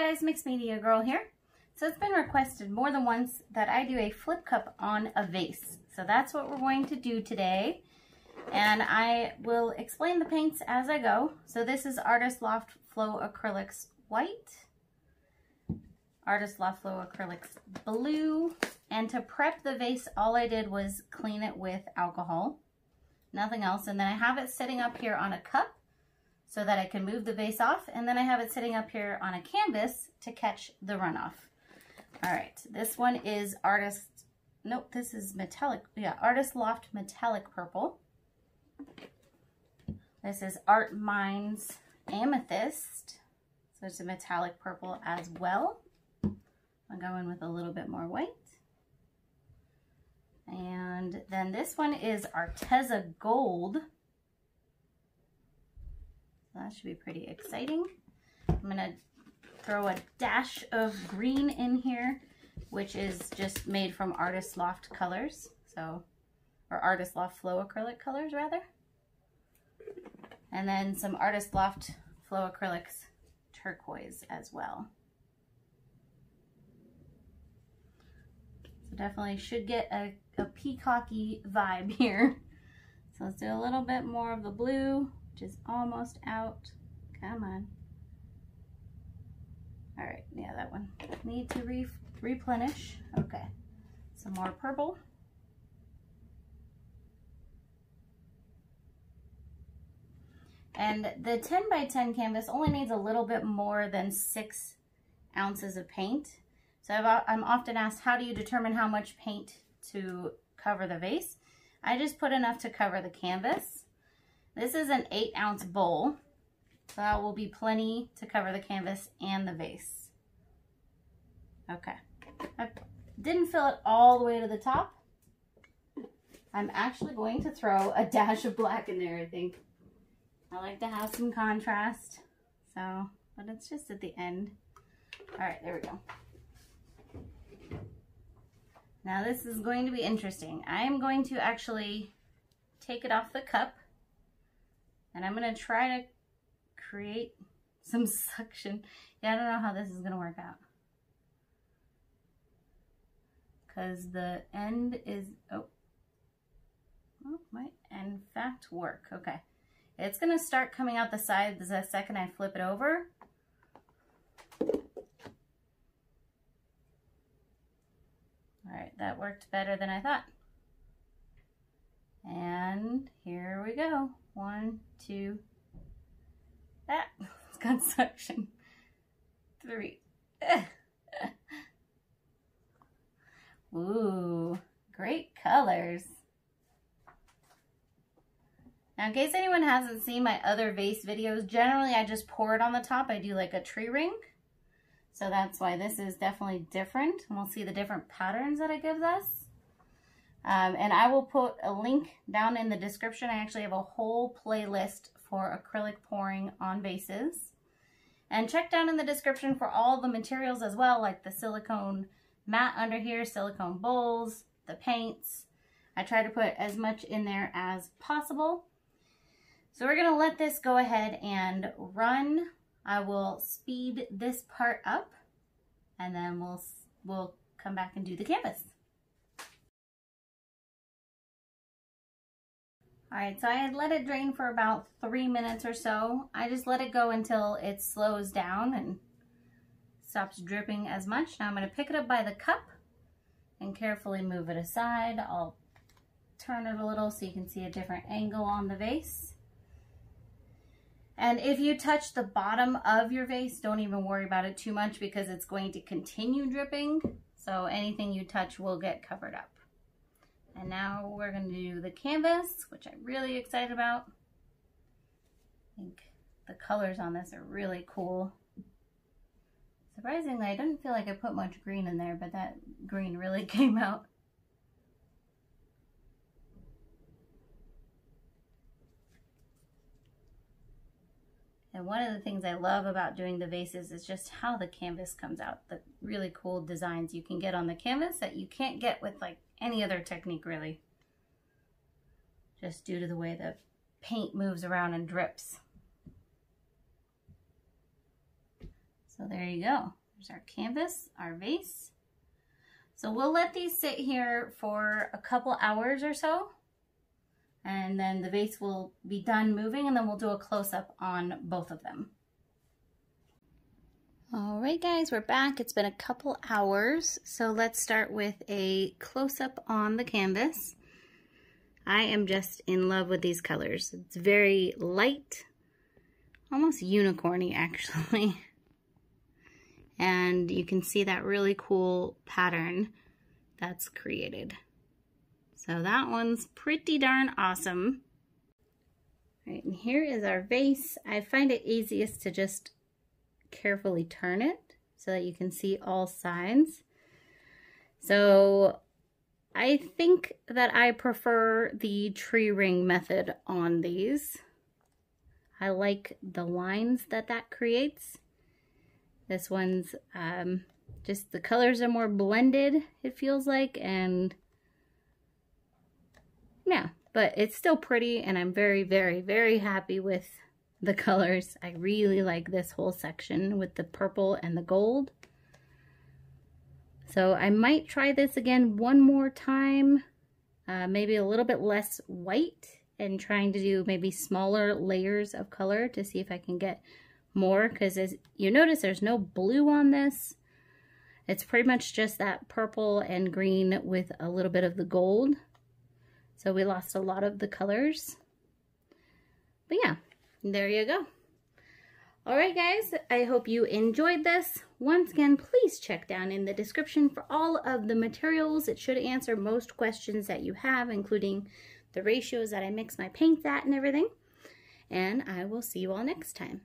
guys, Mixed Media Girl here. So it's been requested more than once that I do a flip cup on a vase. So that's what we're going to do today. And I will explain the paints as I go. So this is Artist Loft Flow Acrylics White. Artist Loft Flow Acrylics Blue. And to prep the vase, all I did was clean it with alcohol. Nothing else. And then I have it sitting up here on a cup so that I can move the vase off. And then I have it sitting up here on a canvas to catch the runoff. All right, this one is Artist, nope, this is metallic, yeah, Artist Loft Metallic Purple. This is Art Minds Amethyst. So it's a metallic purple as well. I'll go in with a little bit more white. And then this one is Arteza Gold. That should be pretty exciting. I'm going to throw a dash of green in here, which is just made from Artist Loft colors. So, or Artist Loft Flow acrylic colors rather. And then some Artist Loft Flow acrylics turquoise as well. So definitely should get a, a peacocky vibe here. So let's do a little bit more of the blue, which is almost out. Come on. All right, yeah, that one. Need to re replenish. Okay, some more purple. And the 10 by 10 canvas only needs a little bit more than six ounces of paint. So i am often asked, how do you determine how much paint to cover the vase? I just put enough to cover the canvas. This is an eight ounce bowl. So that will be plenty to cover the canvas and the vase. Okay. I didn't fill it all the way to the top. I'm actually going to throw a dash of black in there, I think. I like to have some contrast. So, but it's just at the end. All right, there we go. Now this is going to be interesting. I am going to actually take it off the cup and I'm going to try to create some suction. Yeah, I don't know how this is going to work out. Because the end is, oh, oh, might in fact work. Okay. It's going to start coming out the sides the second I flip it over. All right, that worked better than I thought. And here we go. One, two, that. Ah, it's got suction. Three. Ooh, great colors. Now, in case anyone hasn't seen my other vase videos, generally I just pour it on the top. I do like a tree ring. So that's why this is definitely different. And we'll see the different patterns that it gives us. Um, and I will put a link down in the description. I actually have a whole playlist for acrylic pouring on vases. And check down in the description for all the materials as well, like the silicone mat under here, silicone bowls, the paints. I try to put as much in there as possible. So we're going to let this go ahead and run. I will speed this part up and then we'll, we'll come back and do the canvas. All right, so I had let it drain for about three minutes or so. I just let it go until it slows down and stops dripping as much. Now I'm gonna pick it up by the cup and carefully move it aside. I'll turn it a little so you can see a different angle on the vase. And if you touch the bottom of your vase, don't even worry about it too much because it's going to continue dripping. So anything you touch will get covered up. And now we're to do the canvas, which I'm really excited about. I think the colors on this are really cool. Surprisingly, I didn't feel like I put much green in there, but that green really came out. And one of the things I love about doing the vases is just how the canvas comes out. The really cool designs you can get on the canvas that you can't get with like any other technique really. Just due to the way the paint moves around and drips. So there you go. There's our canvas, our vase. So we'll let these sit here for a couple hours or so. And then the vase will be done moving and then we'll do a close-up on both of them. All right, guys, we're back. It's been a couple hours. So let's start with a close-up on the canvas. I am just in love with these colors. It's very light, almost unicorny actually. and you can see that really cool pattern that's created. So that one's pretty darn awesome. All right, and here is our vase. I find it easiest to just carefully turn it so that you can see all sides. So I think that I prefer the tree ring method on these. I like the lines that that creates. This one's um, just the colors are more blended, it feels like, and yeah, but it's still pretty and I'm very, very, very happy with the colors. I really like this whole section with the purple and the gold. So I might try this again one more time, uh, maybe a little bit less white and trying to do maybe smaller layers of color to see if I can get more because as you notice there's no blue on this. It's pretty much just that purple and green with a little bit of the gold. So we lost a lot of the colors. But yeah, there you go. All right, guys, I hope you enjoyed this. Once again, please check down in the description for all of the materials. It should answer most questions that you have, including the ratios that I mix my paints at and everything. And I will see you all next time.